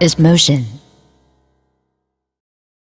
is motion.